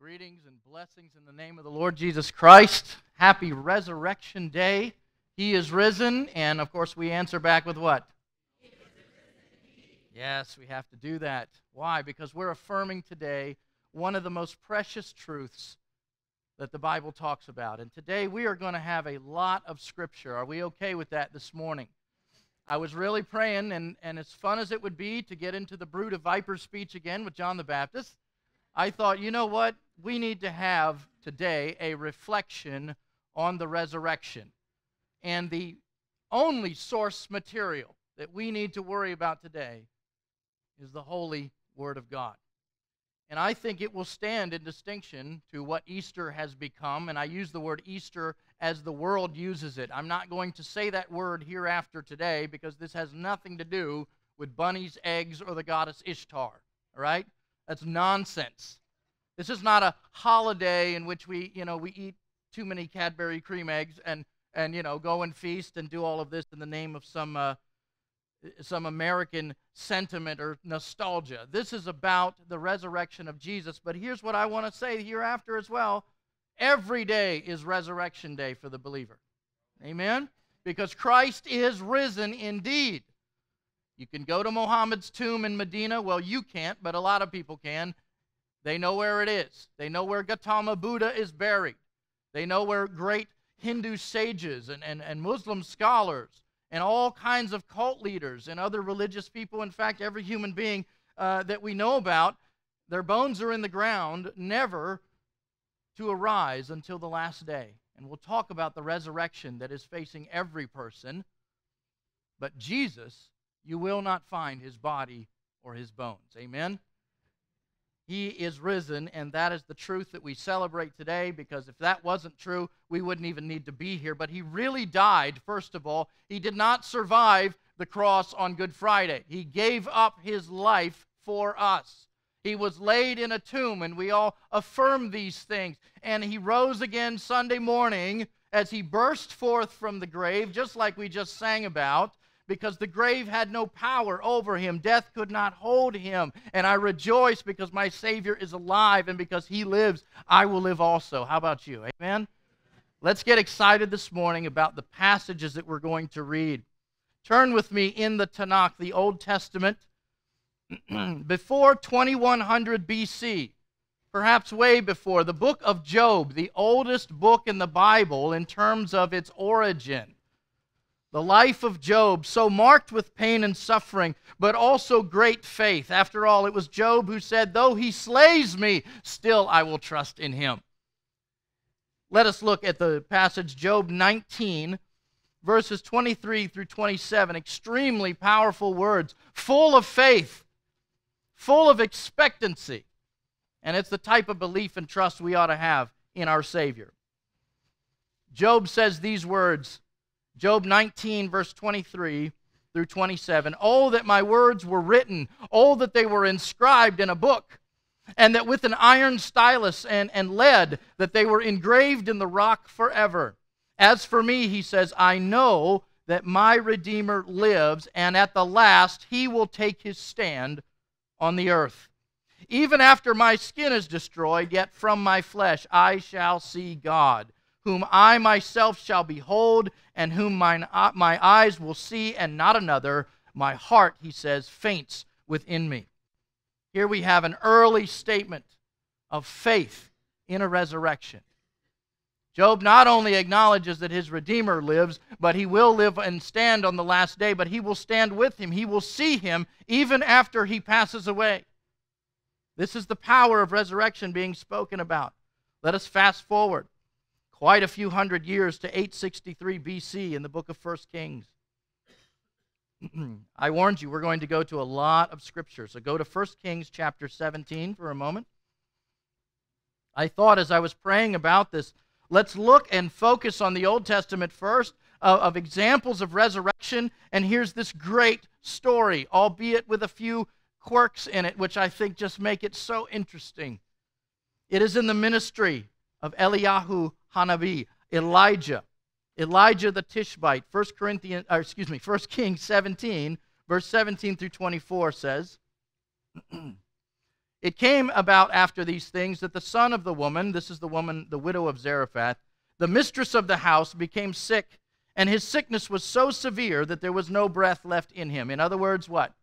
Greetings and blessings in the name of the Lord Jesus Christ. Happy Resurrection Day. He is risen, and of course, we answer back with what? Yes, we have to do that. Why? Because we're affirming today one of the most precious truths that the Bible talks about. And today we are going to have a lot of scripture. Are we okay with that this morning? I was really praying, and, and as fun as it would be to get into the brood of vipers speech again with John the Baptist, I thought, you know what? We need to have today a reflection on the resurrection. And the only source material that we need to worry about today is the Holy Word of God. And I think it will stand in distinction to what Easter has become. And I use the word Easter as the world uses it. I'm not going to say that word hereafter today because this has nothing to do with bunnies, eggs, or the goddess Ishtar. All right? That's nonsense. This is not a holiday in which we, you know, we eat too many Cadbury cream eggs and, and you know, go and feast and do all of this in the name of some, uh, some American sentiment or nostalgia. This is about the resurrection of Jesus. But here's what I want to say hereafter as well. Every day is resurrection day for the believer. Amen? Because Christ is risen indeed. You can go to Muhammad's tomb in Medina. Well, you can't, but a lot of people can. They know where it is. They know where Gautama Buddha is buried. They know where great Hindu sages and, and, and Muslim scholars and all kinds of cult leaders and other religious people, in fact, every human being uh, that we know about, their bones are in the ground, never to arise until the last day. And we'll talk about the resurrection that is facing every person. But Jesus, you will not find his body or his bones. Amen? He is risen, and that is the truth that we celebrate today because if that wasn't true, we wouldn't even need to be here. But he really died, first of all. He did not survive the cross on Good Friday, he gave up his life for us. He was laid in a tomb, and we all affirm these things. And he rose again Sunday morning as he burst forth from the grave, just like we just sang about because the grave had no power over him. Death could not hold him. And I rejoice because my Savior is alive, and because he lives, I will live also. How about you? Amen? Let's get excited this morning about the passages that we're going to read. Turn with me in the Tanakh, the Old Testament, before 2100 BC, perhaps way before, the book of Job, the oldest book in the Bible in terms of its origin the life of Job, so marked with pain and suffering, but also great faith. After all, it was Job who said, Though he slays me, still I will trust in him. Let us look at the passage, Job 19, verses 23 through 27. Extremely powerful words, full of faith, full of expectancy. And it's the type of belief and trust we ought to have in our Savior. Job says these words Job 19, verse 23 through 27. Oh, that my words were written. Oh, that they were inscribed in a book. And that with an iron stylus and, and lead, that they were engraved in the rock forever. As for me, he says, I know that my Redeemer lives, and at the last he will take his stand on the earth. Even after my skin is destroyed, yet from my flesh I shall see God whom I myself shall behold, and whom mine, uh, my eyes will see, and not another. My heart, he says, faints within me. Here we have an early statement of faith in a resurrection. Job not only acknowledges that his Redeemer lives, but he will live and stand on the last day, but he will stand with him. He will see him even after he passes away. This is the power of resurrection being spoken about. Let us fast forward quite a few hundred years to 863 BC in the book of First Kings. I warned you, we're going to go to a lot of scripture. So go to 1 Kings chapter 17 for a moment. I thought as I was praying about this, let's look and focus on the Old Testament first uh, of examples of resurrection. And here's this great story, albeit with a few quirks in it, which I think just make it so interesting. It is in the ministry of Eliyahu Hanabi, Elijah, Elijah the Tishbite. 1 Corinthians, or uh, excuse me, 1 Kings 17, verse 17 through 24 says, It came about after these things that the son of the woman, this is the woman, the widow of Zarephath, the mistress of the house, became sick, and his sickness was so severe that there was no breath left in him. In other words, what?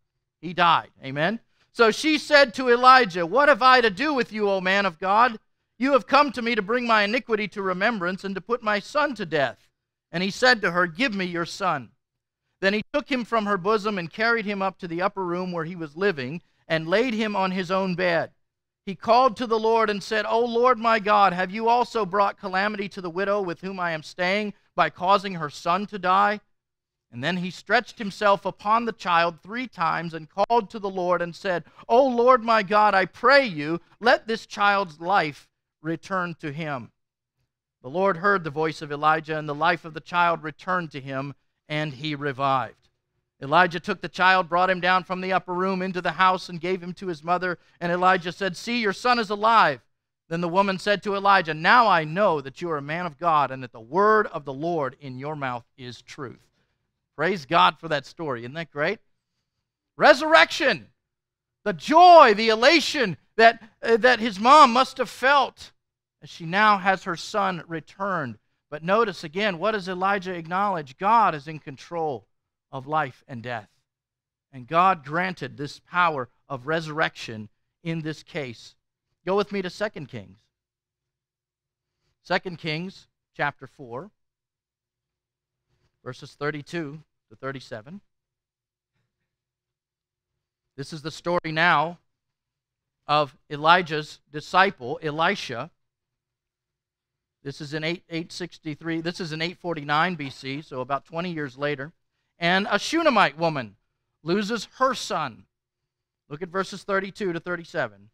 He died. Amen? So she said to Elijah, What have I to do with you, O man of God? You have come to me to bring my iniquity to remembrance and to put my son to death. And he said to her, Give me your son. Then he took him from her bosom and carried him up to the upper room where he was living and laid him on his own bed. He called to the Lord and said, O Lord my God, have you also brought calamity to the widow with whom I am staying by causing her son to die? And then he stretched himself upon the child three times and called to the Lord and said, O Lord my God, I pray you, let this child's life return to him. The Lord heard the voice of Elijah, and the life of the child returned to him, and he revived. Elijah took the child, brought him down from the upper room into the house, and gave him to his mother. And Elijah said, See, your son is alive. Then the woman said to Elijah, Now I know that you are a man of God, and that the word of the Lord in your mouth is truth. Praise God for that story. Isn't that great? Resurrection. The joy, the elation that, uh, that his mom must have felt as she now has her son returned. But notice again, what does Elijah acknowledge? God is in control of life and death. And God granted this power of resurrection in this case. Go with me to 2 Kings. 2 Kings chapter 4, verses 32 to 37. This is the story now of Elijah's disciple, Elisha. This is in 8, 863. This is in 849 BC, so about 20 years later and a Shunammite woman loses her son. Look at verses 32 to 37.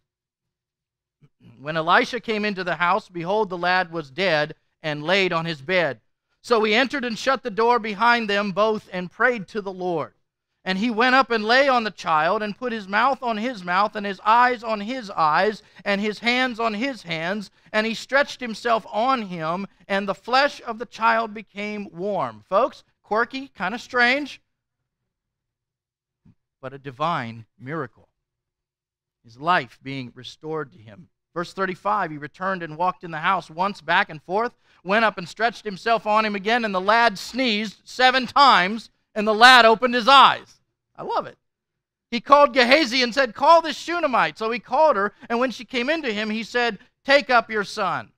When Elisha came into the house, behold, the lad was dead and laid on his bed. So he entered and shut the door behind them both and prayed to the Lord. And he went up and lay on the child and put his mouth on his mouth and his eyes on his eyes and his hands on his hands. And he stretched himself on him, and the flesh of the child became warm. Folks, Quirky, kind of strange, but a divine miracle. His life being restored to him. Verse 35 He returned and walked in the house once back and forth, went up and stretched himself on him again, and the lad sneezed seven times, and the lad opened his eyes. I love it. He called Gehazi and said, Call this Shunammite. So he called her, and when she came into him, he said, Take up your son.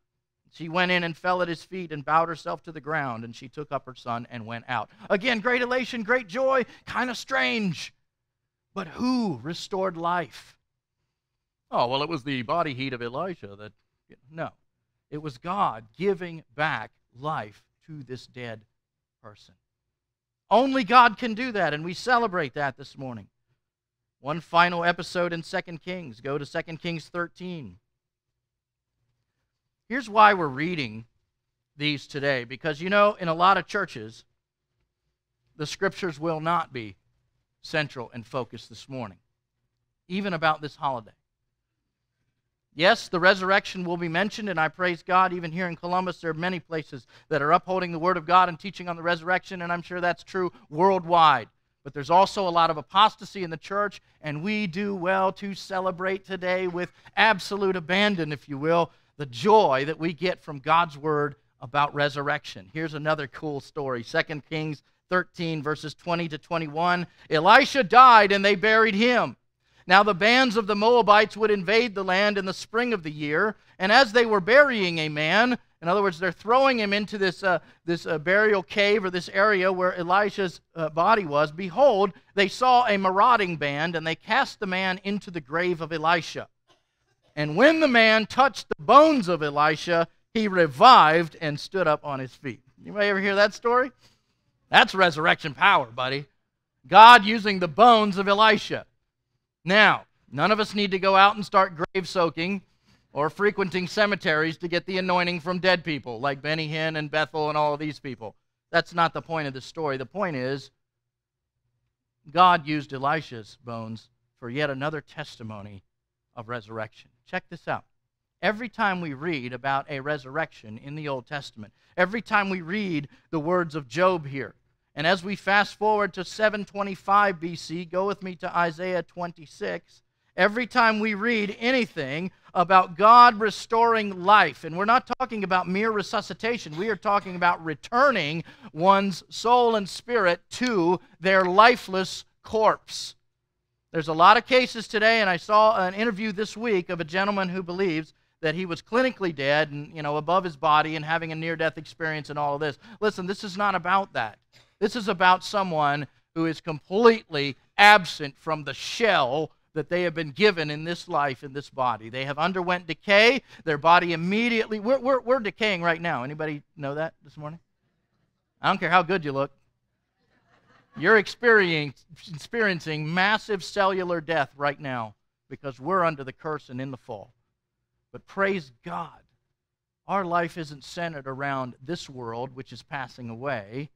She went in and fell at his feet and bowed herself to the ground, and she took up her son and went out. Again, great elation, great joy, kind of strange. But who restored life? Oh, well, it was the body heat of Elijah that. No, it was God giving back life to this dead person. Only God can do that, and we celebrate that this morning. One final episode in 2 Kings. Go to 2 Kings 13. Here's why we're reading these today because you know, in a lot of churches, the scriptures will not be central and focused this morning, even about this holiday. Yes, the resurrection will be mentioned, and I praise God. Even here in Columbus, there are many places that are upholding the Word of God and teaching on the resurrection, and I'm sure that's true worldwide. But there's also a lot of apostasy in the church, and we do well to celebrate today with absolute abandon, if you will, the joy that we get from God's word about resurrection. Here's another cool story 2 Kings 13, verses 20 to 21. Elisha died, and they buried him. Now the bands of the Moabites would invade the land in the spring of the year, and as they were burying a man, in other words, they're throwing him into this, uh, this uh, burial cave or this area where Elisha's uh, body was. Behold, they saw a marauding band, and they cast the man into the grave of Elisha. And when the man touched the bones of Elisha, he revived and stood up on his feet. Anybody ever hear that story? That's resurrection power, buddy. God using the bones of Elisha. Now, none of us need to go out and start grave soaking or frequenting cemeteries to get the anointing from dead people like Benny Hinn and Bethel and all of these people. That's not the point of the story. The point is, God used Elisha's bones for yet another testimony of resurrection. Check this out. Every time we read about a resurrection in the Old Testament, every time we read the words of Job here, and as we fast forward to 725 BC, go with me to Isaiah 26. every time we read anything about God restoring life, and we're not talking about mere resuscitation, we are talking about returning one's soul and spirit to their lifeless corpse. There's a lot of cases today, and I saw an interview this week of a gentleman who believes that he was clinically dead and you know above his body and having a near-death experience and all of this. Listen, this is not about that. This is about someone who is completely absent from the shell that they have been given in this life in this body. They have underwent decay. Their body immediately we're, we're, we're decaying right now. Anybody know that this morning? I don't care how good you look. You're experiencing massive cellular death right now because we're under the curse and in the fall. But praise god our life isn't centered around this world which is passing away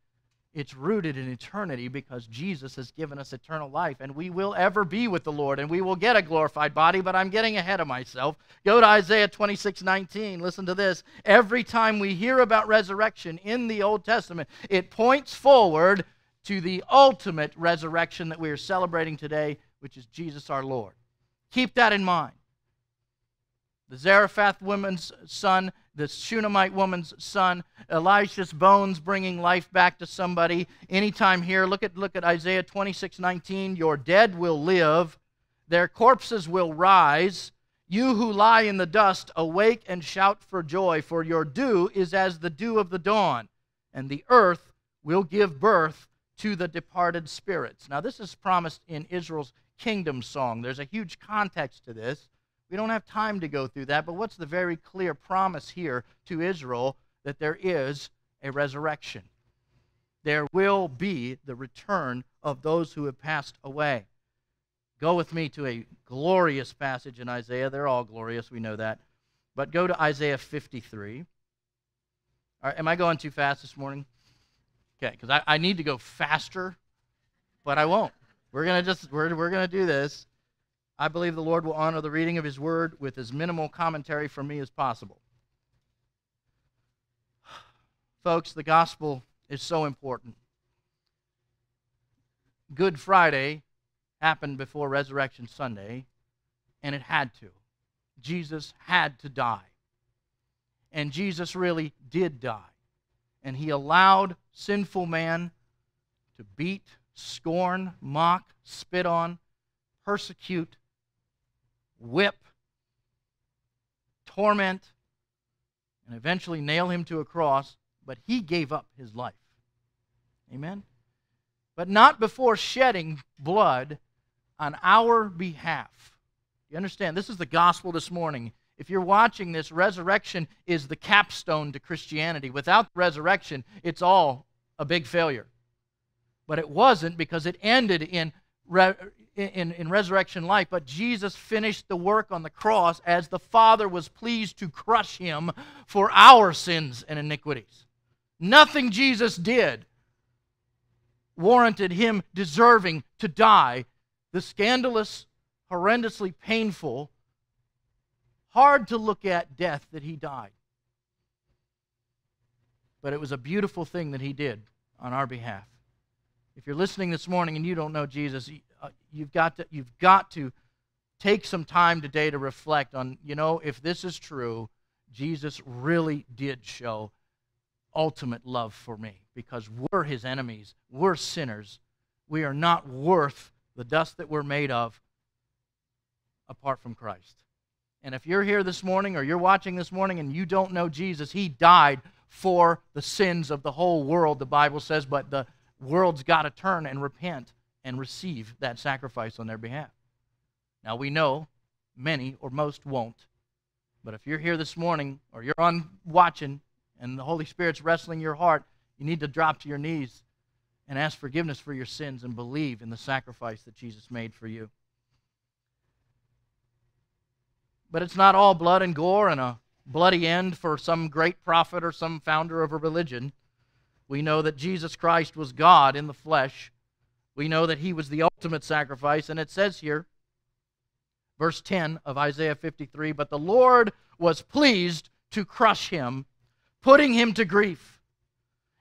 it's rooted in eternity because Jesus has given us eternal life, and we will ever be with the Lord, and we will get a glorified body, but I'm getting ahead of myself. Go to Isaiah 26 19. Listen to this. Every time we hear about resurrection in the Old Testament, it points forward to the ultimate resurrection that we are celebrating today, which is Jesus our Lord. Keep that in mind. The Zarephath woman's son the Shunammite woman's son, Elisha's bones bringing life back to somebody. Anytime here, look at, look at Isaiah 26 19. Your dead will live, their corpses will rise. You who lie in the dust, awake and shout for joy, for your dew is as the dew of the dawn, and the earth will give birth to the departed spirits. Now, this is promised in Israel's kingdom song. There's a huge context to this. We don't have time to go through that, but what's the very clear promise here to Israel that there is a resurrection? There will be the return of those who have passed away. Go with me to a glorious passage in Isaiah. They're all glorious, we know that. But go to Isaiah 53. am I going too fast this morning? Okay, because I, I need to go faster, but I won't. We're gonna just we're, we're gonna do this. I believe the Lord will honor the reading of His Word with as minimal commentary from me as possible. Folks, the gospel is so important. Good Friday happened before Resurrection Sunday, and it had to. Jesus had to die. And Jesus really did die. And he allowed sinful man to beat, scorn, mock, spit on, persecute, whip, torment, and eventually nail him to a cross, but he gave up his life. Amen? But not before shedding blood on our behalf. You understand? This is the gospel this morning. If you're watching this, resurrection is the capstone to Christianity. Without resurrection, it's all a big failure. But it wasn't because it ended in re- in, in resurrection life, but Jesus finished the work on the cross as the Father was pleased to crush him for our sins and iniquities. Nothing Jesus did warranted him deserving to die. The scandalous, horrendously painful, hard to look at death that he died. But it was a beautiful thing that he did on our behalf. If you're listening this morning and you don't know Jesus, uh, you've got to you've got to take some time today to reflect on you know if this is true jesus really did show ultimate love for me because we're his enemies. We're sinners. We are not worth the dust that we're made of apart from christ. And if you're here this morning or you're watching this morning and you don't know jesus he died for the sins of the whole world the bible says but the world's got to turn and repent and receive that sacrifice on their behalf. Now, we know many or most won't. But if you're here this morning or you're on watching and the Holy Spirit's wrestling your heart, you need to drop to your knees and ask forgiveness for your sins and believe in the sacrifice that Jesus made for you. But it's not all blood and gore and a bloody end for some great prophet or some founder of a religion. We know that Jesus Christ was God in the flesh we know that he was the ultimate sacrifice, and it says here, verse 10 of Isaiah 53 But the Lord was pleased to crush him, putting him to grief.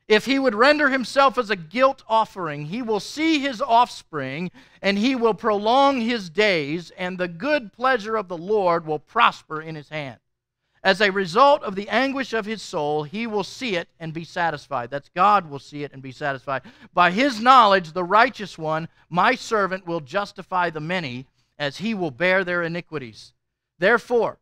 If he would render himself as a guilt offering, he will see his offspring, and he will prolong his days, and the good pleasure of the Lord will prosper in his hand. As a result of the anguish of his soul, he will see it and be satisfied. That's God will see it and be satisfied. By his knowledge, the righteous one, my servant, will justify the many, as he will bear their iniquities. Therefore,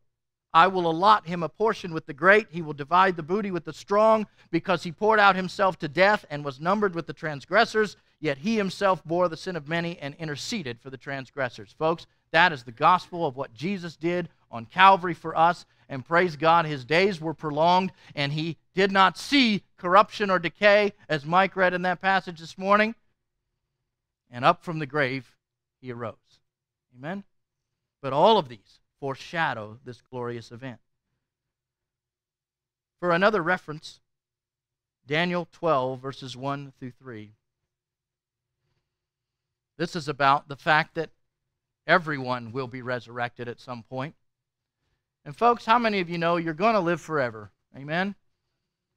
I will allot him a portion with the great. He will divide the booty with the strong, because he poured out himself to death and was numbered with the transgressors. Yet he himself bore the sin of many and interceded for the transgressors. Folks, that is the gospel of what Jesus did on Calvary for us and praise God, his days were prolonged, and he did not see corruption or decay, as Mike read in that passage this morning. And up from the grave, he arose. Amen? But all of these foreshadow this glorious event. For another reference, Daniel 12, verses 1 through 3. This is about the fact that everyone will be resurrected at some point. And, folks, how many of you know you're going to live forever? Amen?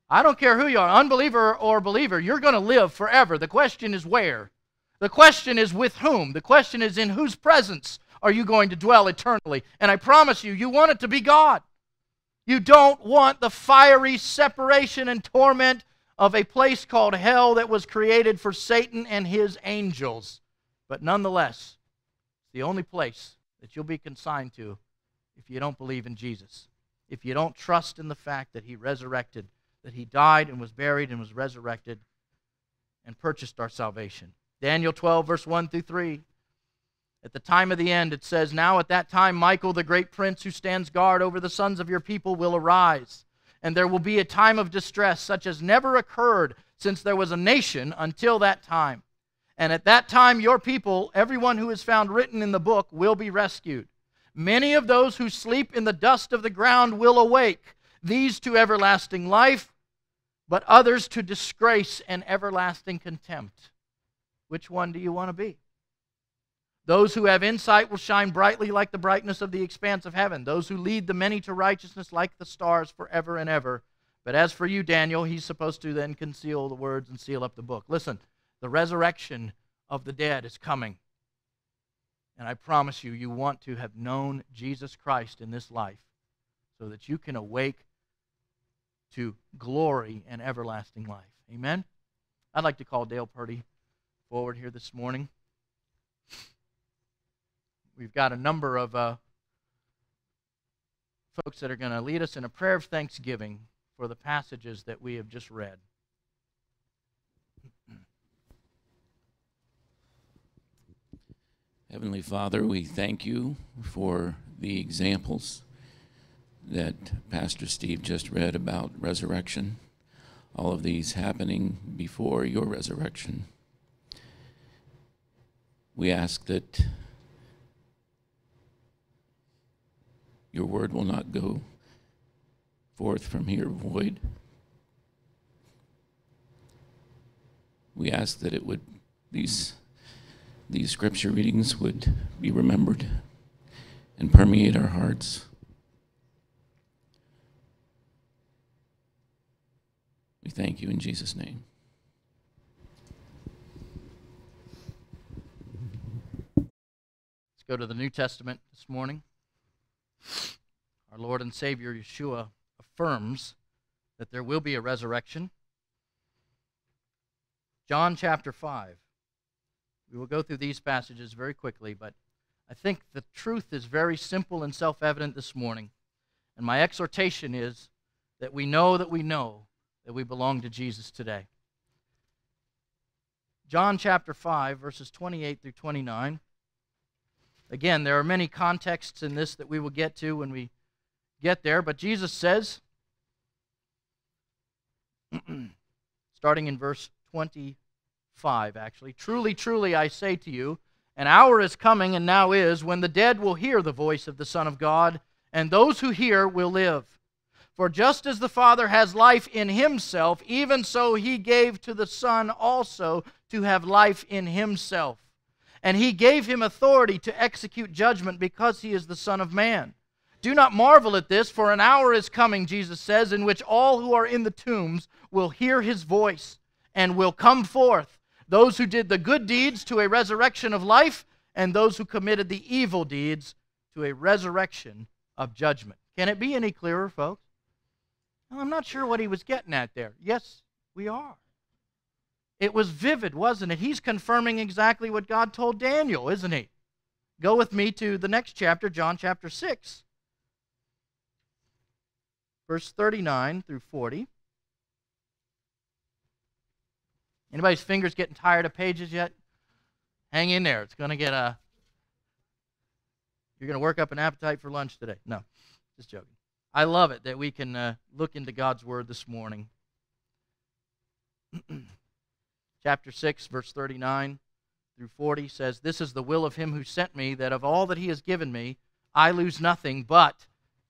I don't care who you are, unbeliever or believer, you're going to live forever. The question is where? The question is with whom? The question is in whose presence are you going to dwell eternally? And I promise you, you want it to be God. You don't want the fiery separation and torment of a place called hell that was created for Satan and his angels. But nonetheless, the only place that you'll be consigned to if you don't believe in Jesus, if you don't trust in the fact that He resurrected, that He died and was buried and was resurrected and purchased our salvation. Daniel 12, verse 1 through 3. At the time of the end, it says, Now at that time, Michael, the great prince who stands guard over the sons of your people, will arise, and there will be a time of distress such as never occurred since there was a nation until that time. And at that time, your people, everyone who is found written in the book, will be rescued. Many of those who sleep in the dust of the ground will awake, these to everlasting life, but others to disgrace and everlasting contempt. Which one do you want to be? Those who have insight will shine brightly like the brightness of the expanse of heaven. Those who lead the many to righteousness like the stars forever and ever. But as for you, Daniel, he's supposed to then conceal the words and seal up the book. Listen, the resurrection of the dead is coming. And I promise you, you want to have known Jesus Christ in this life so that you can awake to glory and everlasting life. Amen? I'd like to call Dale Purdy forward here this morning. We've got a number of uh, folks that are going to lead us in a prayer of thanksgiving for the passages that we have just read. Heavenly Father, we thank you for the examples that Pastor Steve just read about resurrection, all of these happening before your resurrection. We ask that your word will not go forth from here void. We ask that it would, these these scripture readings would be remembered and permeate our hearts. We thank you in Jesus' name. Let's go to the New Testament this morning. Our Lord and Savior Yeshua affirms that there will be a resurrection. John chapter 5. We will go through these passages very quickly, but I think the truth is very simple and self evident this morning. And my exhortation is that we know that we know that we belong to Jesus today. John chapter 5, verses 28 through 29. Again, there are many contexts in this that we will get to when we get there, but Jesus says, starting in verse 20 5, actually. Truly, truly, I say to you, an hour is coming and now is when the dead will hear the voice of the Son of God, and those who hear will live. For just as the Father has life in himself, even so he gave to the Son also to have life in himself. And he gave him authority to execute judgment because he is the Son of Man. Do not marvel at this, for an hour is coming, Jesus says, in which all who are in the tombs will hear his voice and will come forth those who did the good deeds to a resurrection of life, and those who committed the evil deeds to a resurrection of judgment. Can it be any clearer, folks? Well, I'm not sure what he was getting at there. Yes, we are. It was vivid, wasn't it? He's confirming exactly what God told Daniel, isn't he? Go with me to the next chapter, John chapter 6, verse 39 through 40. Anybody's fingers getting tired of pages yet? Hang in there. It's going to get a. You're going to work up an appetite for lunch today. No, just joking. I love it that we can uh, look into God's Word this morning. Chapter 6, verse 39 through 40 says, This is the will of him who sent me, that of all that he has given me, I lose nothing, but,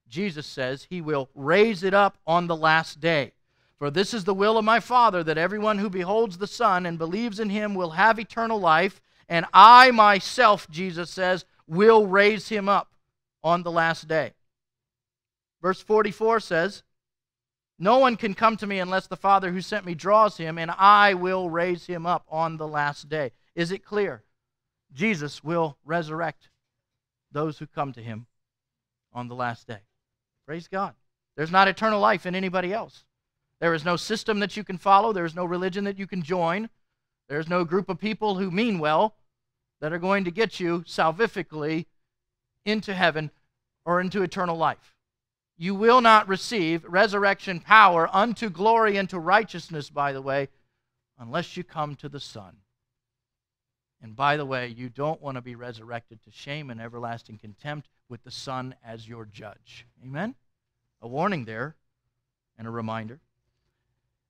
Jesus says, he will raise it up on the last day. For this is the will of my Father, that everyone who beholds the Son and believes in him will have eternal life, and I myself, Jesus says, will raise him up on the last day. Verse 44 says, No one can come to me unless the Father who sent me draws him, and I will raise him up on the last day. Is it clear? Jesus will resurrect those who come to him on the last day. Praise God. There's not eternal life in anybody else. There is no system that you can follow. There is no religion that you can join. There's no group of people who mean well that are going to get you salvifically into heaven or into eternal life. You will not receive resurrection power unto glory and to righteousness, by the way, unless you come to the Son. And by the way, you don't want to be resurrected to shame and everlasting contempt with the Son as your judge. Amen? A warning there and a reminder.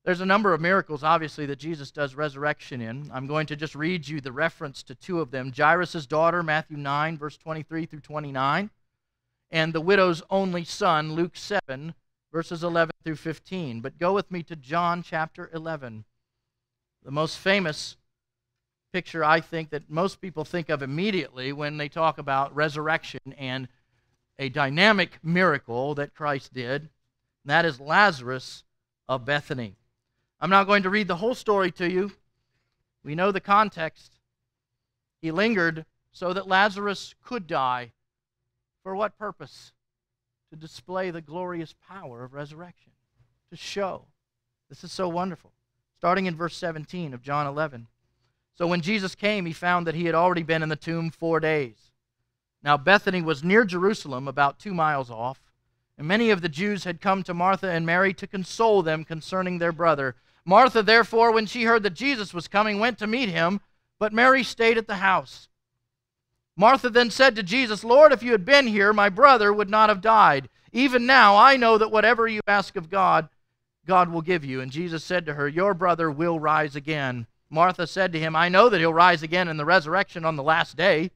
There's a number of miracles, obviously, that Jesus does resurrection in. I'm going to just read you the reference to two of them Jairus' daughter, Matthew 9, verse 23 through 29, and the widow's only son, Luke 7, verses 11 through 15. But go with me to John chapter 11, the most famous picture I think that most people think of immediately when they talk about resurrection and a dynamic miracle that Christ did. That is Lazarus of Bethany. I'm not going to read the whole story to you. We know the context. He lingered so that Lazarus could die. For what purpose? To display the glorious power of resurrection, to show. This is so wonderful. Starting in verse 17 of John 11. So when Jesus came, he found that he had already been in the tomb four days. Now Bethany was near Jerusalem, about two miles off, and many of the Jews had come to Martha and Mary to console them concerning their brother. Martha, therefore, when she heard that Jesus was coming, went to meet him, but Mary stayed at the house. Martha then said to Jesus, Lord, if you had been here, my brother would not have died. Even now, I know that whatever you ask of God, God will give you. And Jesus said to her, Your brother will rise again. Martha said to him, I know that he'll rise again in the resurrection on the last day.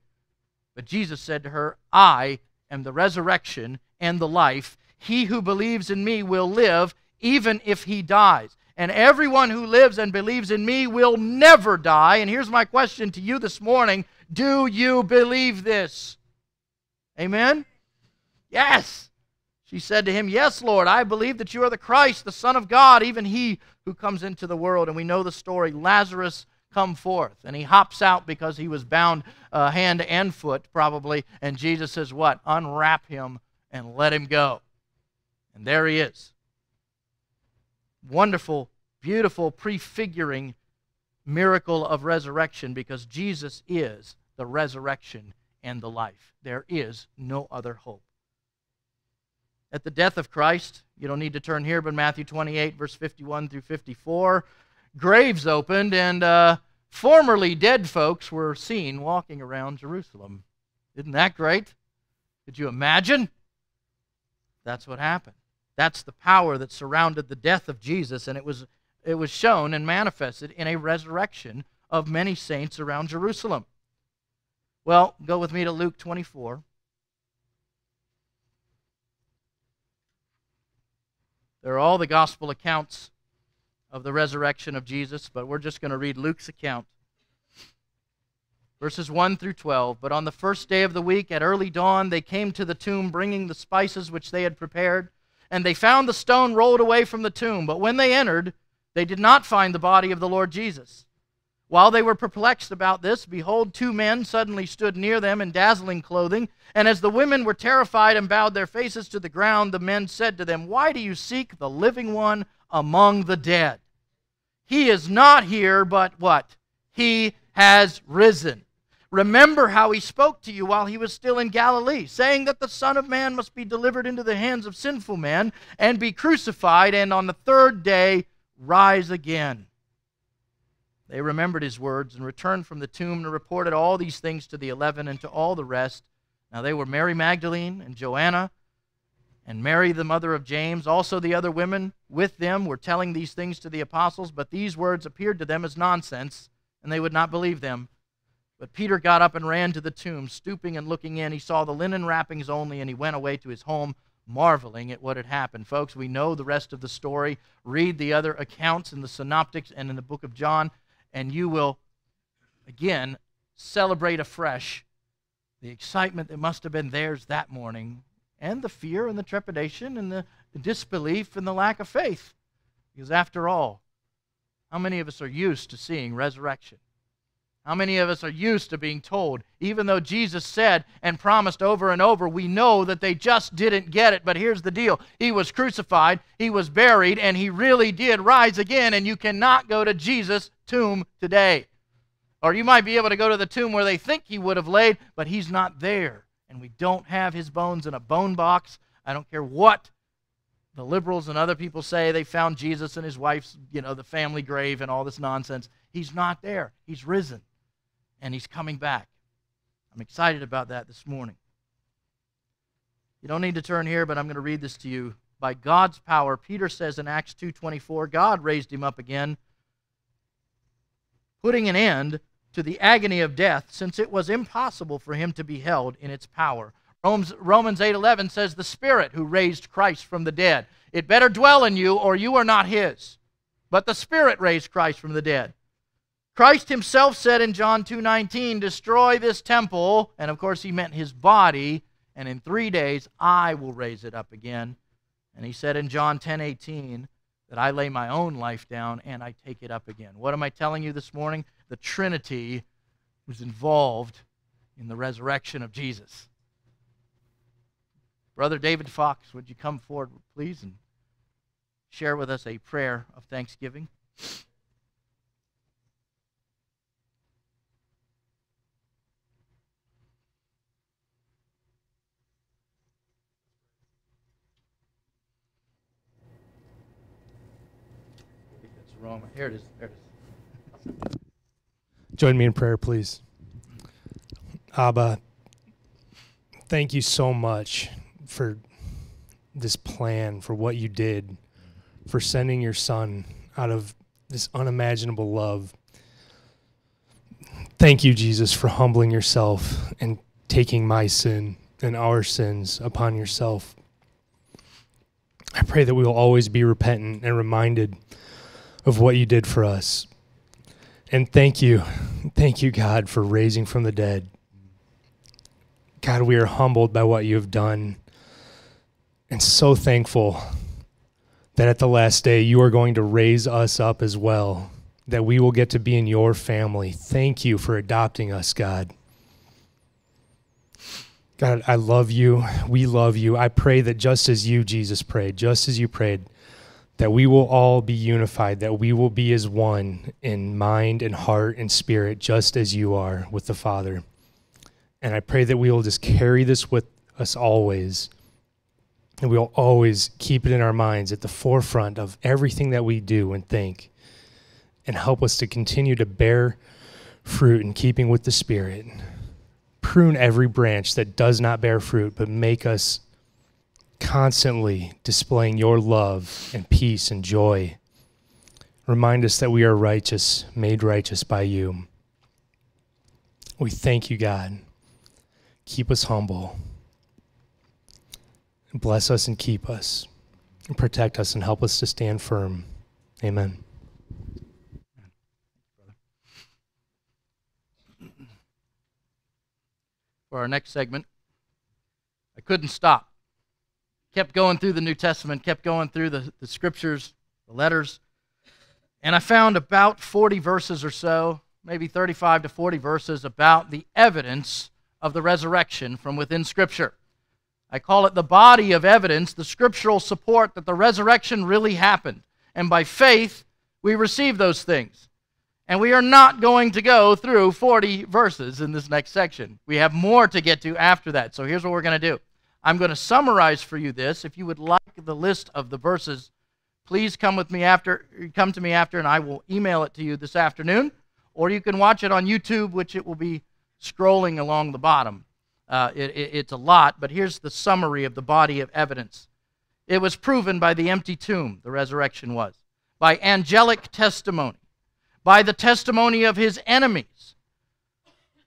But Jesus said to her, I am the resurrection and the life. He who believes in me will live, even if he dies and everyone who lives and believes in me will never die. And here's my question to you this morning Do you believe this? Amen? Yes. She said to him, Yes, Lord, I believe that you are the Christ, the Son of God, even he who comes into the world. And we know the story Lazarus come forth. And he hops out because he was bound uh, hand and foot, probably. And Jesus says, What? Unwrap him and let him go. And there he is wonderful, beautiful, prefiguring miracle of resurrection because Jesus is the resurrection and the life. There is no other hope. At the death of Christ, you don't need to turn here, but Matthew 28, verse 51 through 54, graves opened and uh, formerly dead folks were seen walking around Jerusalem. Isn't that great? Could you imagine? That's what happened. That's the power that surrounded the death of Jesus, and it was, it was shown and manifested in a resurrection of many saints around Jerusalem. Well, go with me to Luke 24. There are all the gospel accounts of the resurrection of Jesus, but we're just going to read Luke's account. Verses 1 through 12. But on the first day of the week, at early dawn, they came to the tomb bringing the spices which they had prepared and they found the stone rolled away from the tomb. But when they entered, They did not find the body of the Lord Jesus. While they were perplexed about this, behold, two men suddenly stood near them in dazzling clothing. And as the women were terrified and bowed their faces to the ground, the men said to them, Why do you seek the living one among the dead? He is not here, but what? He has risen. Remember how he spoke to you while he was still in Galilee, saying that the Son of Man must be delivered into the hands of sinful men and be crucified, and on the third day rise again. They remembered his words and returned from the tomb and reported all these things to the eleven and to all the rest. Now they were Mary Magdalene and Joanna and Mary, the mother of James. Also, the other women with them were telling these things to the apostles, but these words appeared to them as nonsense, and they would not believe them. But Peter got up and ran to the tomb. Stooping and looking in, he saw the linen wrappings only, and he went away to his home, marveling at what had happened. Folks, we know the rest of the story. Read the other accounts in the Synoptics and in the book of John, and you will, again, celebrate afresh the excitement that must have been theirs that morning, and the fear and the trepidation and the, disbelief and the lack of faith. Because after all, how many of us are used to seeing resurrection? How many of us are used to being told, even though Jesus said and promised over and over, we know that they just didn't get it. But here's the deal He was crucified, He was buried, and He really did rise again, and you cannot go to Jesus' tomb today. Or you might be able to go to the tomb where they think He would have laid, but He's not there. And we don't have His bones in a bone box. I don't care what the liberals and other people say they found Jesus in his wife's, you know, the family grave and all this nonsense. He's not there. He's risen and he's coming back. I'm excited about that this morning. You don't need to turn here, but I'm going to read this to you. By God's power, Peter says in Acts 2:24, God raised him up again, putting an end to the agony of death, since it was impossible for him to be held in its power. Romans, Romans 8:11 says the Spirit who raised Christ from the dead. It better dwell in you or you are not his. But the Spirit raised Christ from the dead. Christ himself said in John 2:19, "Destroy this temple," and of course he meant his body, and in 3 days I will raise it up again. And he said in John 10:18 that I lay my own life down and I take it up again. What am I telling you this morning? The Trinity was involved in the resurrection of Jesus. Brother David Fox, would you come forward, please, and share with us a prayer of thanksgiving? Roma. Here it is. There it is. Join me in prayer, please. Abba, thank you so much for this plan, for what you did, for sending your son out of this unimaginable love. Thank you, Jesus, for humbling yourself and taking my sin and our sins upon yourself. I pray that we will always be repentant and reminded of what you did for us. And thank you. Thank you, God, for raising from the dead. God, we are humbled by what you have done and so thankful that at the last day you are going to raise us up as well, that we will get to be in your family. Thank you for adopting us, God. God, I love you. We love you. I pray that just as you, Jesus, prayed, just as you prayed, that we will all be unified, that we will be as one in mind and heart and spirit, just as you are with the Father. And I pray that we will just carry this with us always. And we'll always keep it in our minds at the forefront of everything that we do and think, and help us to continue to bear fruit in keeping with the Spirit. Prune every branch that does not bear fruit, but make us constantly displaying your love and peace and joy. Remind us that we are righteous, made righteous by you. We thank you, God. Keep us humble. Bless us and keep us. And protect us and help us to stand firm. Amen. For our next segment, I couldn't stop kept going through the New Testament, kept going through the, the scriptures, the letters. And I found about 40 verses or so, maybe 35 to 40 verses, about the evidence of the resurrection from within Scripture. I call it the body of evidence, the scriptural support that the resurrection really happened. And by faith, we receive those things. And we are not going to go through 40 verses in this next section. We have more to get to after that. So here's what we're going to do I'm going to summarize for you this. If you would like the list of the verses, please come with me after come to me after and I will email it to you this afternoon or you can watch it on YouTube which it will be scrolling along the bottom. Uh, it, it, it's a lot, but here's the summary of the body of evidence. It was proven by the empty tomb, the resurrection was, by angelic testimony, by the testimony of his enemies.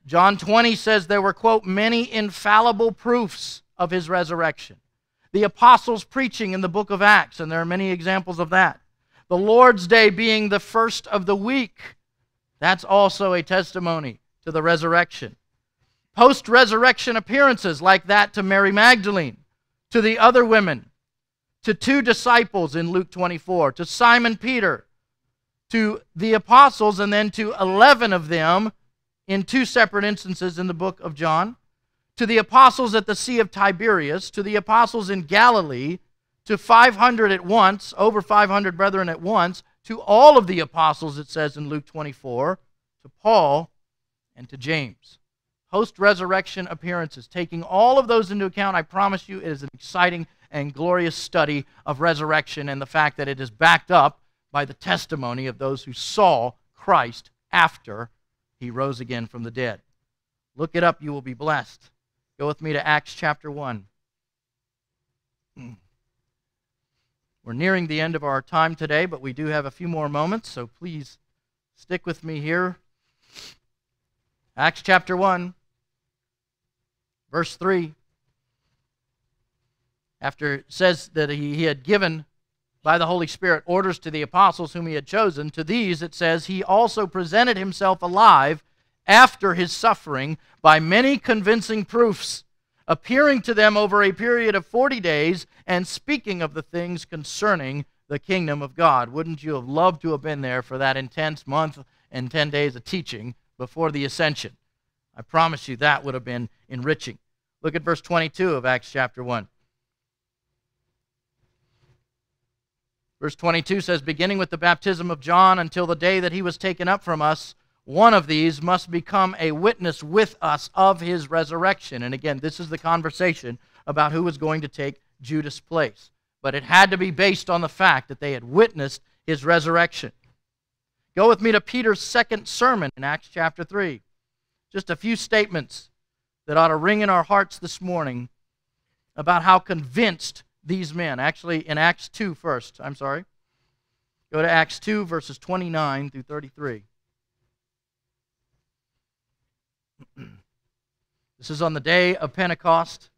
John 20 says there were, quote, many infallible proofs of his resurrection. The apostles preaching in the book of Acts, and there are many examples of that. The Lord's Day being the first of the week, that's also a testimony to the resurrection post resurrection appearances like that to Mary Magdalene, to the other women, to two disciples in Luke 24, to Simon Peter, to the apostles, and then to 11 of them in two separate instances in the book of John, to the apostles at the Sea of Tiberias, to the apostles in Galilee, to 500 at once, over 500 brethren at once, to all of the apostles, it says in Luke 24, to Paul, and to James post resurrection appearances. Taking all of those into account, I promise you it is an exciting and glorious study of resurrection and the fact that it is backed up by the testimony of those who saw Christ after he rose again from the dead. Look it up, you will be blessed. Go with me to Acts chapter 1. We're nearing the end of our time today, but we do have a few more moments, so please stick with me here. Acts chapter 1. Verse 3 after it says that he, he had given by the Holy Spirit orders to the apostles whom he had chosen, to these it says, He also presented himself alive after his suffering by many convincing proofs, appearing to them over a period of 40 days and speaking of the things concerning the kingdom of God. Wouldn't you have loved to have been there for that intense month and 10 days of teaching before the ascension? I promise you that would have been enriching. Look at verse 22 of Acts chapter 1. Verse 22 says, Beginning with the baptism of John until the day that he was taken up from us, one of these must become a witness with us of his resurrection. And again, this is the conversation about who was going to take Judas' place. But it had to be based on the fact that they had witnessed his resurrection. Go with me to Peter's second sermon in Acts chapter 3. Just a few statements that ought to ring in our hearts this morning about how convinced these men, actually in Acts 2 first, I'm sorry. Go to Acts 2, verses 29 through 33. this is on the day of Pentecost.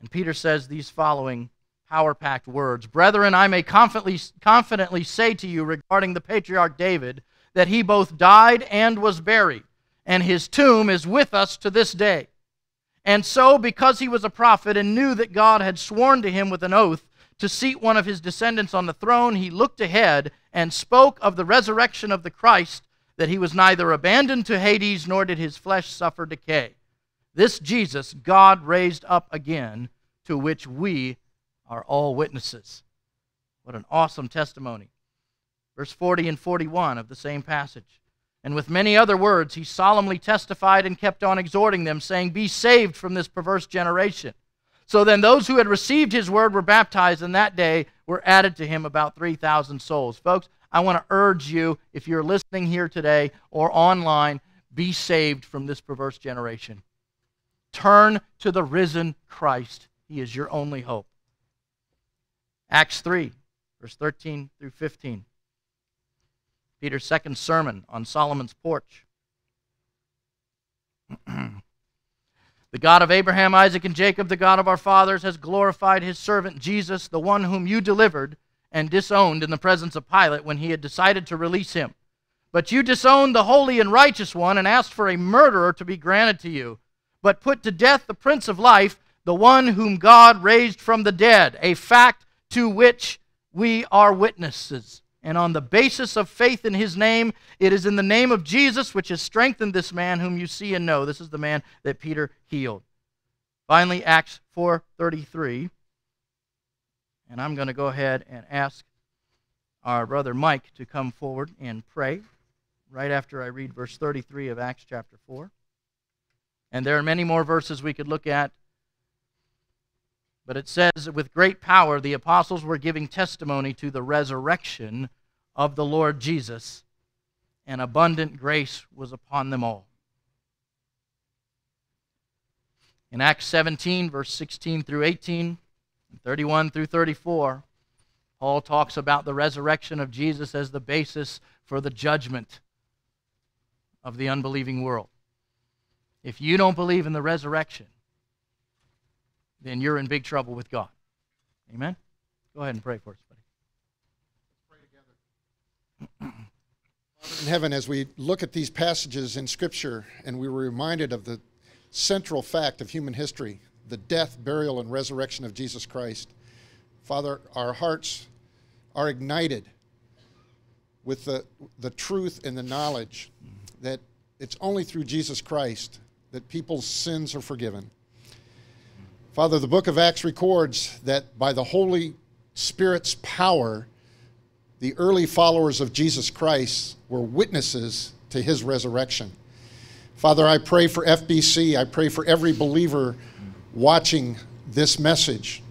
And Peter says these following power packed words Brethren, I may confidently, confidently say to you regarding the patriarch David that he both died and was buried and his tomb is with us to this day. And so, because he was a prophet and knew that God had sworn to him with an oath to seat one of his descendants on the throne, he looked ahead and spoke of the resurrection of the Christ, that he was neither abandoned to Hades nor did his flesh suffer decay. This Jesus God raised up again, to which we are all witnesses. What an awesome testimony. Verse 40 and 41 of the same passage. And with many other words, he solemnly testified and kept on exhorting them, saying, Be saved from this perverse generation. So then, those who had received his word were baptized, and that day were added to him about 3,000 souls. Folks, I want to urge you, if you're listening here today or online, be saved from this perverse generation. Turn to the risen Christ. He is your only hope. Acts 3, verse 13 through 15. Peter's second sermon on Solomon's porch. the God of Abraham, Isaac, and Jacob, the God of our fathers, has glorified his servant Jesus, the one whom you delivered and disowned in the presence of Pilate when he had decided to release him. But you disowned the holy and righteous one and asked for a murderer to be granted to you, but put to death the Prince of Life, the one whom God raised from the dead, a fact to which we are witnesses. And on the basis of faith in his name, it is in the name of Jesus which has strengthened this man whom you see and know. This is the man that Peter healed. Finally, Acts 4:33. And I'm going to go ahead and ask our brother Mike to come forward and pray right after I read verse 33 of Acts chapter 4. And there are many more verses we could look at. But it says, that with great power, the apostles were giving testimony to the resurrection of the Lord Jesus, and abundant grace was upon them all. In Acts 17, verse 16 through 18, 31 through 34, Paul talks about the resurrection of Jesus as the basis for the judgment of the unbelieving world. If you don't believe in the resurrection, then you're in big trouble with God. Amen? Go ahead and pray for us, buddy. in heaven, as we look at these passages in Scripture and we were reminded of the central fact of human history the death, burial, and resurrection of Jesus Christ, Father, our hearts are ignited with the, the truth and the knowledge that it's only through Jesus Christ that people's sins are forgiven. Father, the book of Acts records that by the Holy Spirit's power, the early followers of Jesus Christ were witnesses to his resurrection. Father, I pray for FBC. I pray for every believer watching this message.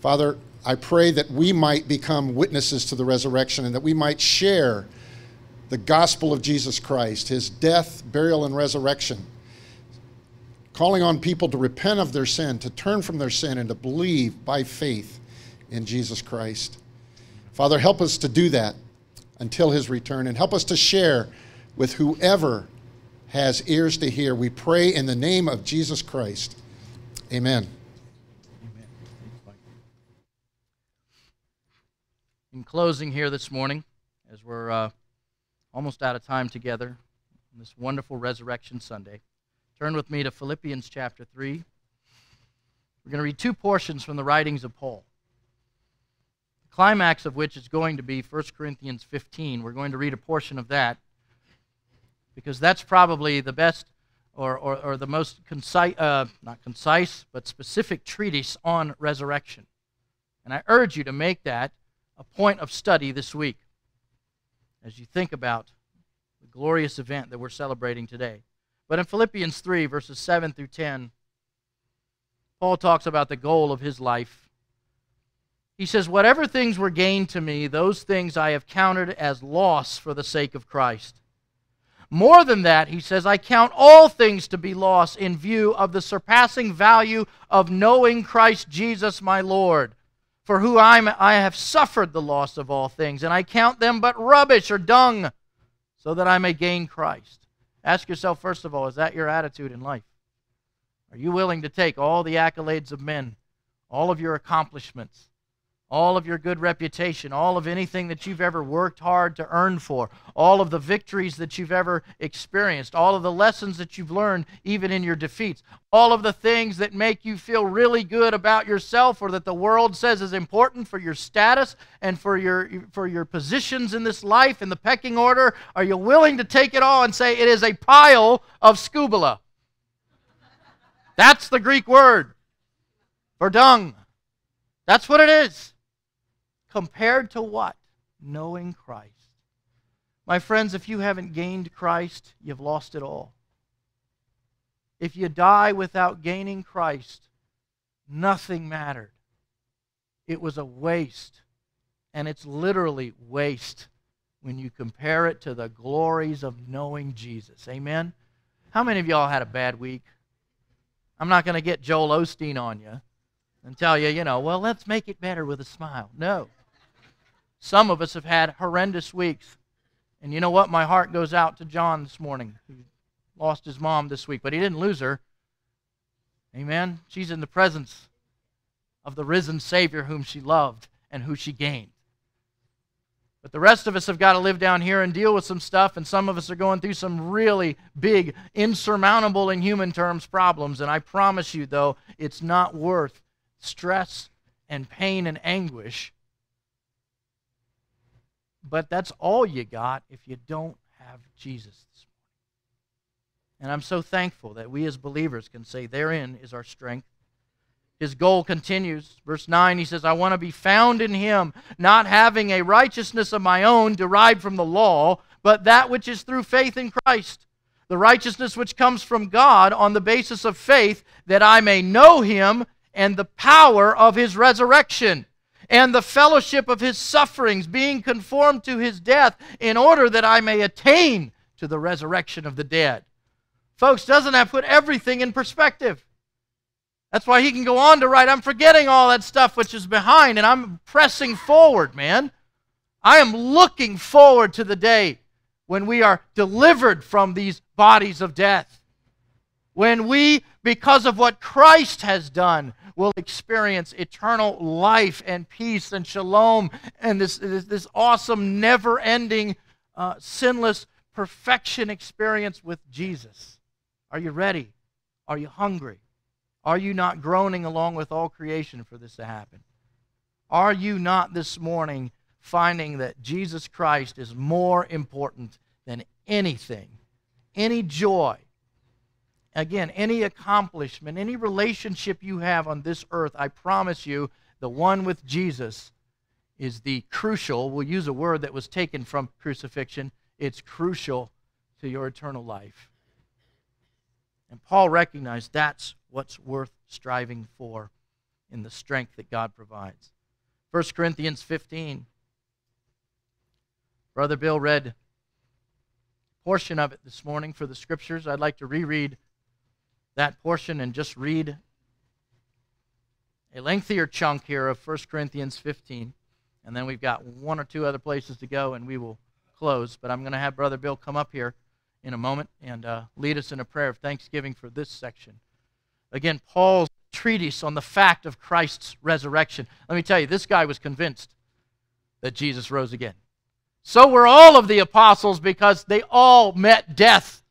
Father, I pray that we might become witnesses to the resurrection and that we might share the gospel of Jesus Christ, his death, burial, and resurrection calling on people to repent of their sin, to turn from their sin, and to believe by faith in Jesus Christ. Father, help us to do that until his return and help us to share with whoever has ears to hear. We pray in the name of Jesus Christ. Amen. Amen. In closing here this morning, as we're uh, almost out of time together on this wonderful Resurrection Sunday, Turn with me to Philippians chapter 3. We're going to read two portions from the writings of Paul. The climax of which is going to be 1 Corinthians 15. We're going to read a portion of that because that's probably the best or, or, or the most concise, uh, not concise, but specific treatise on resurrection. And I urge you to make that a point of study this week as you think about the glorious event that we're celebrating today. But in Philippians 3, verses 7 through 10, Paul talks about the goal of his life. He says, Whatever things were gained to me, those things I have counted as loss for the sake of Christ. More than that, he says, I count all things to be loss in view of the surpassing value of knowing Christ Jesus my Lord, for whom I have suffered the loss of all things, and I count them but rubbish or dung, so that I may gain Christ Ask yourself, first of all, is that your attitude in life? Are you willing to take all the accolades of men, all of your accomplishments, all of your good reputation, all of anything that you've ever worked hard to earn for, all of the victories that you've ever experienced, all of the lessons that you've learned even in your defeats, all of the things that make you feel really good about yourself or that the world says is important for your status and for your for your positions in this life in the pecking order, are you willing to take it all and say it is a pile of skubala? That's the Greek word for dung. That's what it is. Compared to what? Knowing Christ. My friends, if you haven't gained Christ, you've lost it all. If you die without gaining Christ, nothing mattered. It was a waste. And it's literally waste when you compare it to the glories of knowing Jesus. Amen? How many of y'all had a bad week? I'm not going to get Joel Osteen on you and tell you, you know, well, let's make it better with a smile. No. Some of us have had horrendous weeks. And you know what? My heart goes out to John this morning, who lost his mom this week, but he didn't lose her. Amen. She's in the presence of the risen Savior whom she loved and who she gained. But the rest of us have got to live down here and deal with some stuff, and some of us are going through some really big, insurmountable in human terms problems. And I promise you, though, it's not worth stress and pain and anguish but that's all you got if you don't have Jesus this morning. And I'm so thankful that we as believers can say, Therein is our strength. His goal continues. Verse 9, he says, I want to be found in him, not having a righteousness of my own derived from the law, but that which is through faith in Christ. The righteousness which comes from God on the basis of faith, that I may know him and the power of his resurrection and the fellowship of his sufferings, being conformed to his death, in order that I may attain to the resurrection of the dead. Folks, doesn't that put everything in perspective? That's why he can go on to write, I'm forgetting all that stuff which is behind, and I'm pressing forward, man. I am looking forward to the day when we are delivered from these bodies of death. When we, because of what Christ has done, will experience eternal life and peace and shalom and this, this, this awesome, never ending, uh, sinless perfection experience with Jesus. Are you ready? Are you hungry? Are you not groaning along with all creation for this to happen? Are you not this morning finding that Jesus Christ is more important than anything, any joy, Again, any accomplishment, any relationship you have on this earth, I promise you, the one with Jesus is the crucial, we'll use a word that was taken from crucifixion, it's crucial to your eternal life. And Paul recognized that's what's worth striving for in the strength that God provides. 1 Corinthians 15. Brother Bill read a portion of it this morning for the scriptures. I'd like to reread that portion and just read a lengthier chunk here of 1 Corinthians 15. And then we've got one or two other places to go, and we will close. But I'm going to have Brother Bill come up here in a moment and uh, lead us in a prayer of thanksgiving for this section. Again, Paul's treatise on the fact of Christ's resurrection. Let me tell you, this guy was convinced that Jesus rose again. So were all of the apostles because they all met death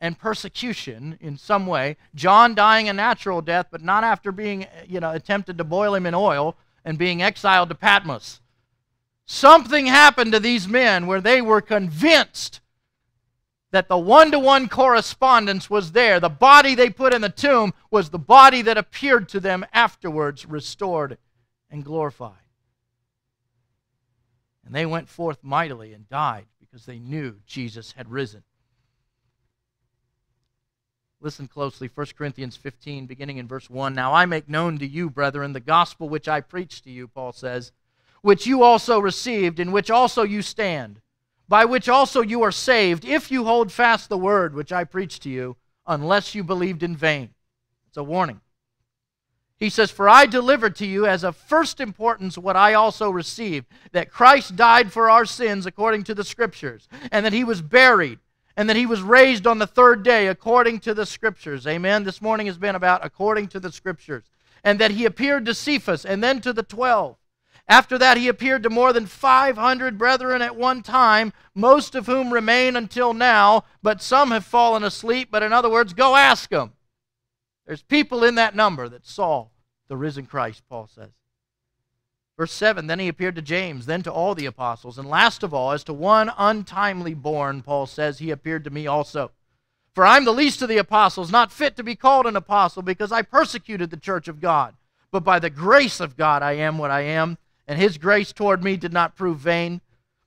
and persecution in some way. John dying a natural death, but not after being, you know, attempted to boil him in oil and being exiled to Patmos. Something happened to these men where they were convinced that the one to one correspondence was there. The body they put in the tomb was the body that appeared to them afterwards, restored and glorified. And they went forth mightily and died because they knew Jesus had risen. Listen closely, 1 Corinthians 15, beginning in verse 1. Now I make known to you, brethren, the gospel which I preached to you, Paul says, which you also received, in which also you stand, by which also you are saved, if you hold fast the word which I preached to you, unless you believed in vain. It's a warning. He says, For I delivered to you as of first importance what I also received that Christ died for our sins according to the Scriptures, and that he was buried and that he was raised on the third day according to the scriptures. Amen. This morning has been about according to the scriptures. And that he appeared to Cephas and then to the twelve. After that, he appeared to more than 500 brethren at one time, most of whom remain until now, but some have fallen asleep. But in other words, go ask them. There's people in that number that saw the risen Christ, Paul says. Verse 7 Then he appeared to James, then to all the apostles. And last of all, as to one untimely born, Paul says, he appeared to me also. For I'm the least of the apostles, not fit to be called an apostle, because I persecuted the church of God. But by the grace of God I am what I am, and his grace toward me did not prove vain.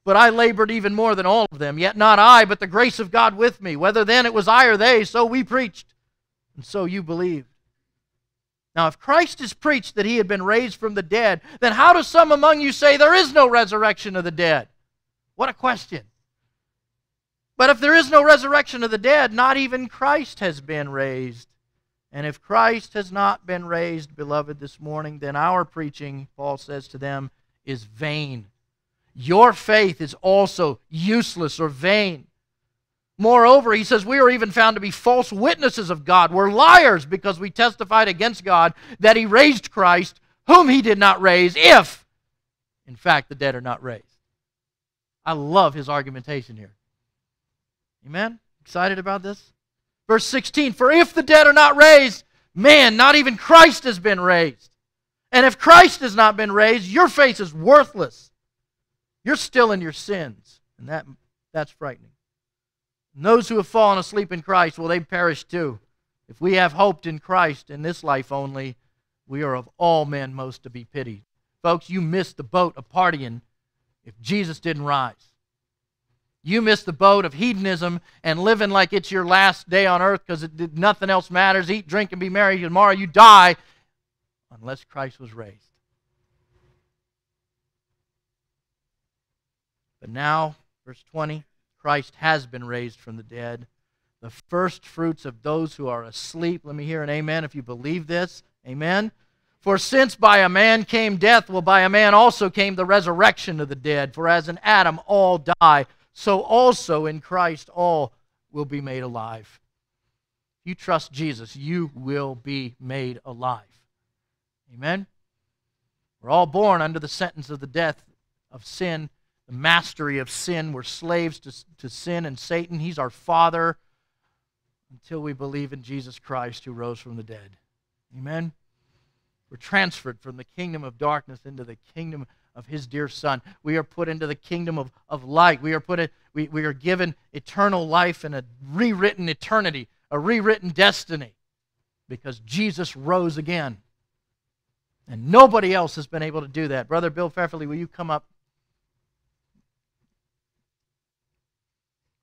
But I labored even more than all of them, yet not I, but the grace of God with me. Whether then it was I or they, so we preached, and so you believed. Now, if Christ is preached that he had been raised from the dead, then how do some among you say there is no resurrection of the dead? What a question. But if there is no resurrection of the dead, not even Christ has been raised. And if Christ has not been raised, beloved, this morning, then our preaching, Paul says to them, is vain. Your faith is also useless or vain. Moreover, he says, we are even found to be false witnesses of God. We're liars because we testified against God that he raised Christ, whom he did not raise, if, in fact, the dead are not raised. I love his argumentation here. Amen? Excited about this? Verse 16 For if the dead are not raised, man, not even Christ has been raised. And if Christ has not been raised, your faith is worthless. You're still in your sins, and that, that's frightening. And those who have fallen asleep in Christ, well, they perish too. If we have hoped in Christ in this life only, we are of all men most to be pitied. Folks, you missed the boat of partying if Jesus didn't rise. You missed the boat of hedonism and living like it's your last day on earth because nothing else matters. Eat, drink, and be merry. Tomorrow you die unless Christ was raised. But now, verse 20, Christ has been raised from the dead, the first fruits of those who are asleep. Let me hear an amen if you believe this. Amen. For since by a man came death, well, by a man also came the resurrection of the dead. For as in Adam all die, so also in Christ all will be made alive. You trust Jesus, you will be made alive. Amen? We're all born under the sentence of the death of sin, the mastery of sin. We're slaves to, to sin and Satan. He's our father until we believe in Jesus Christ who rose from the dead. Amen? We're transferred from the kingdom of darkness into the kingdom of his dear son. We are put into the kingdom of, of light. We are put in, we, we are given eternal life and a rewritten eternity, a rewritten destiny. Because Jesus rose again. And nobody else has been able to do that. Brother Bill Pfefferly, will you come up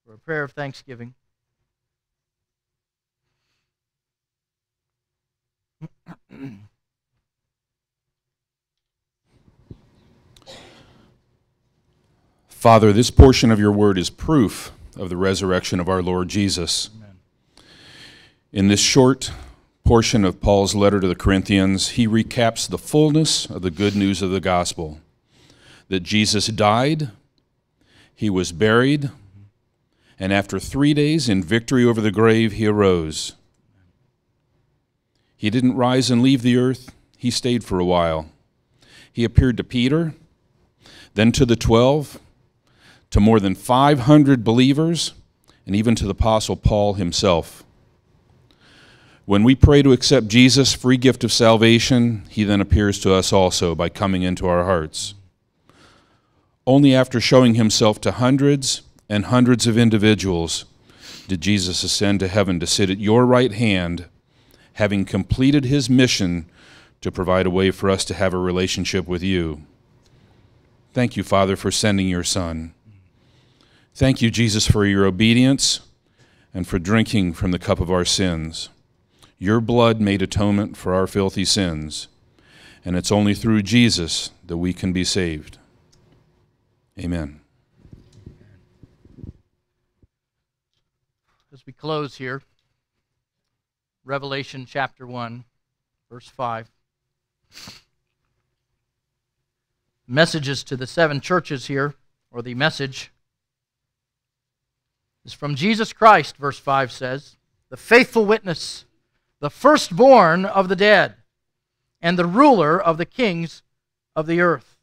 for a prayer of thanksgiving? Father, this portion of your word is proof of the resurrection of our Lord Jesus. Amen. In this short portion of Paul's letter to the Corinthians, he recaps the fullness of the good news of the gospel that Jesus died, he was buried, and after three days in victory over the grave, he arose. He didn't rise and leave the earth, he stayed for a while. He appeared to Peter, then to the twelve to more than 500 believers, and even to the Apostle Paul himself. When we pray to accept Jesus' free gift of salvation, he then appears to us also by coming into our hearts. Only after showing himself to hundreds and hundreds of individuals did Jesus ascend to heaven to sit at your right hand, having completed his mission to provide a way for us to have a relationship with you. Thank you, Father, for sending your Son. Thank you, Jesus, for your obedience and for drinking from the cup of our sins. Your blood made atonement for our filthy sins, and it's only through Jesus that we can be saved. Amen. As we close here, Revelation chapter 1, verse 5. Messages to the seven churches here, or the message is from Jesus Christ, verse 5 says, the faithful witness, the firstborn of the dead, and the ruler of the kings of the earth.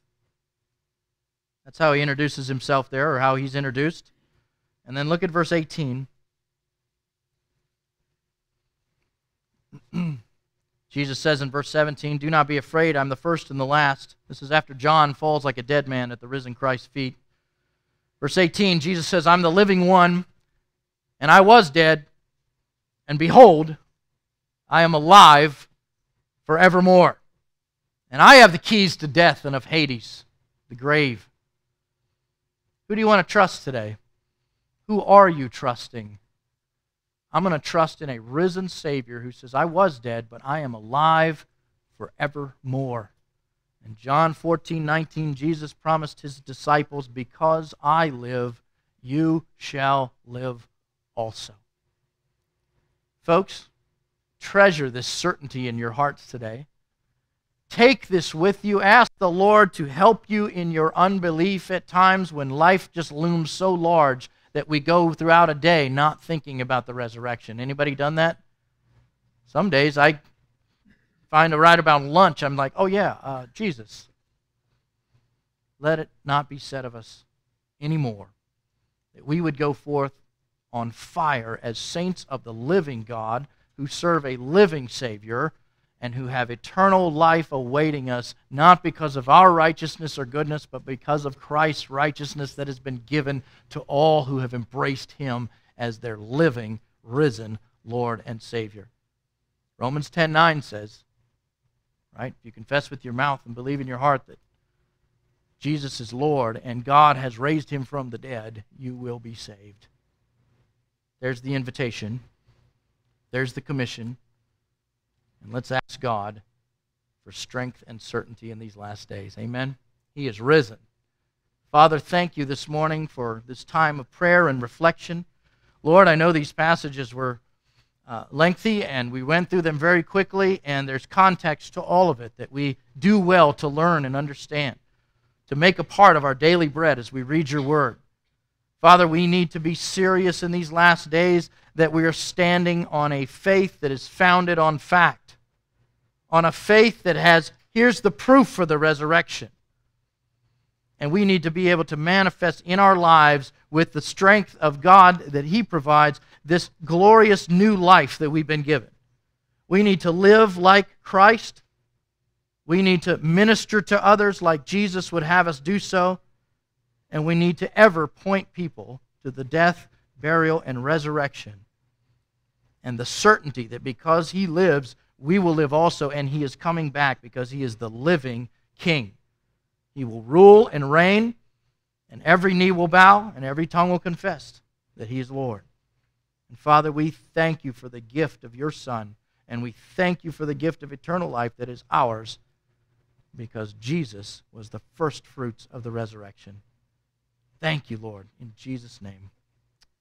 That's how he introduces himself there, or how he's introduced. And then look at verse 18. Jesus says in verse 17, Do not be afraid, I'm the first and the last. This is after John falls like a dead man at the risen Christ's feet. Verse 18, Jesus says, I'm the living one. And I was dead, and behold, I am alive forevermore. And I have the keys to death and of Hades, the grave. Who do you want to trust today? Who are you trusting? I'm going to trust in a risen Savior who says, I was dead, but I am alive forevermore. In John 14, 19, Jesus promised his disciples, Because I live, you shall live also. Folks, treasure this certainty in your hearts today. Take this with you. Ask the Lord to help you in your unbelief at times when life just looms so large that we go throughout a day not thinking about the resurrection. Anybody done that? Some days I find a right about lunch, I'm like, oh yeah, uh, Jesus. Let it not be said of us anymore that we would go forth on fire as saints of the living God who serve a living Savior and who have eternal life awaiting us, not because of our righteousness or goodness, but because of Christ's righteousness that has been given to all who have embraced him as their living, risen Lord and Savior. Romans 10:9 says, right? If you confess with your mouth and believe in your heart that Jesus is Lord and God has raised him from the dead, you will be saved. There's the invitation. There's the commission. And let's ask God for strength and certainty in these last days. Amen. He is risen. Father, thank you this morning for this time of prayer and reflection. Lord, I know these passages were uh, lengthy and we went through them very quickly, and there's context to all of it that we do well to learn and understand, to make a part of our daily bread as we read your word. Father, we need to be serious in these last days that we are standing on a faith that is founded on fact, on a faith that has, here's the proof for the resurrection. And we need to be able to manifest in our lives with the strength of God that He provides this glorious new life that we've been given. We need to live like Christ. We need to minister to others like Jesus would have us do so. And we need to ever point people to the death, burial, and resurrection. And the certainty that because He lives, we will live also, and He is coming back because He is the living King. He will rule and reign, and every knee will bow, and every tongue will confess that He is Lord. And Father, we thank you for the gift of your Son, and we thank you for the gift of eternal life that is ours because Jesus was the first fruits of the resurrection. Thank you, Lord. In Jesus' name,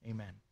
amen.